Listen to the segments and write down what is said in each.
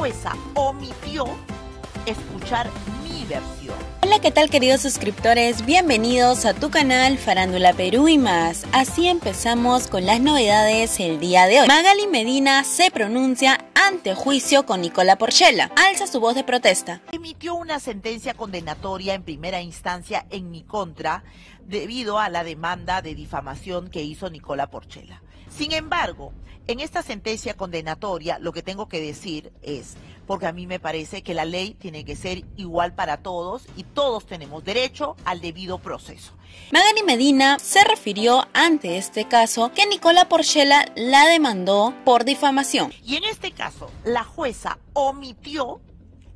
jueza omitió escuchar mi versión. Hola, ¿qué tal queridos suscriptores? Bienvenidos a tu canal Farándula Perú y más. Así empezamos con las novedades el día de hoy. Magali Medina se pronuncia ante juicio con Nicola Porchela. Alza su voz de protesta. Emitió una sentencia condenatoria en primera instancia en mi contra debido a la demanda de difamación que hizo Nicola Porchela. Sin embargo, en esta sentencia condenatoria lo que tengo que decir es, porque a mí me parece que la ley tiene que ser igual para todos y todos tenemos derecho al debido proceso. Magali Medina se refirió ante este caso que Nicola Porchela la demandó por difamación. Y en este caso, la jueza omitió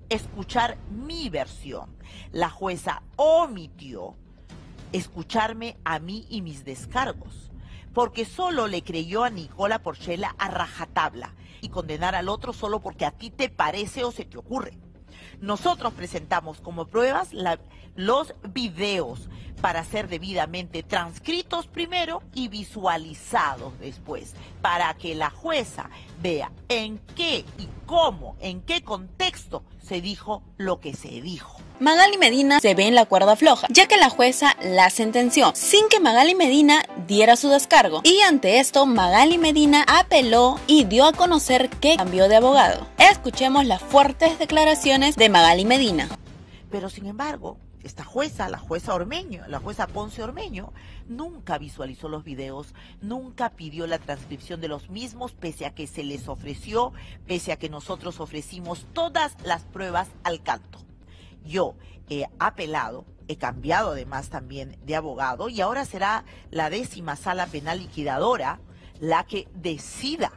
escuchar mi versión. La jueza omitió escucharme a mí y mis descargos porque solo le creyó a Nicola Porchela a rajatabla y condenar al otro solo porque a ti te parece o se te ocurre. Nosotros presentamos como pruebas los videos para ser debidamente transcritos primero y visualizados después, para que la jueza vea en qué y cómo, en qué contexto se dijo lo que se dijo. Magali Medina se ve en la cuerda floja, ya que la jueza la sentenció sin que Magali Medina diera su descargo. Y ante esto, Magali Medina apeló y dio a conocer que cambió de abogado. Escuchemos las fuertes declaraciones de Magali Medina. Pero sin embargo, esta jueza, la jueza Ormeño, la jueza Ponce Ormeño, nunca visualizó los videos, nunca pidió la transcripción de los mismos, pese a que se les ofreció, pese a que nosotros ofrecimos todas las pruebas al canto. Yo he apelado, he cambiado además también de abogado y ahora será la décima sala penal liquidadora la que decida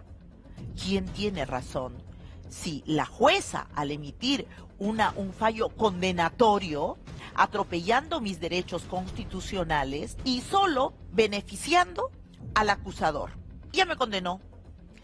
quién tiene razón. Si la jueza al emitir una, un fallo condenatorio, atropellando mis derechos constitucionales y solo beneficiando al acusador. Ya me condenó.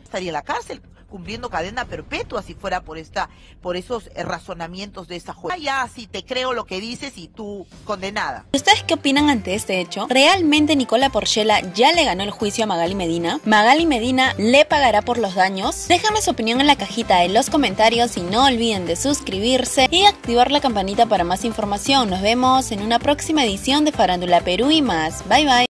Estaría en la cárcel cumpliendo cadena perpetua si fuera por esta, por esos eh, razonamientos de esa jueza. Ya, si te creo lo que dices y tú condenada. ¿Ustedes qué opinan ante este hecho? ¿Realmente Nicola Porchela ya le ganó el juicio a Magali Medina? ¿Magali Medina le pagará por los daños? Déjame su opinión en la cajita de los comentarios y no olviden de suscribirse y activar la campanita para más información. Nos vemos en una próxima edición de Farándula Perú y más. Bye bye.